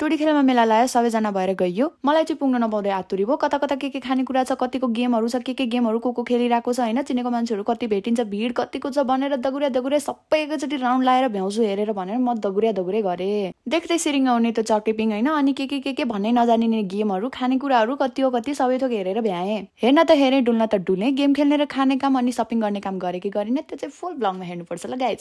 टोडी खेलमा मेला लायो सबैजना भएर गइयो। मलाई चाहिँ पुग्न नपाउँदै आतुरी भयो। कता कता के के खानेकुरा छ कतिको गेमहरू छ के के गेमहरू को को खेलिरहेको छ होइन? चिनेको मान्छेहरू कति भेटिन्छ भिड कतिको छ भनेर दगुरिया दगुरिया सबै एकैचोटि राउन्ड लाएर भ्याउँछु हेरेर भनेर म दगुरिया दगुरे गरेँ। देख्दै सिरिङ आउने त्यो चकेपिङ होइन? अनि के के के के भन्ने नजानिने गेमहरू खानेकुराहरू कति हो कति सबै थोक हेरेर भ्याएँ। हेर्न त हेरेँ डुल्न त डुलेँ। गेम खेल्ने र खाने काम अनि सपिङ गर्ने काम गरेँ कि गरिनँ त्यो चाहिँ फुल ब्लगमा हेर्नुपर्छ ल गाइज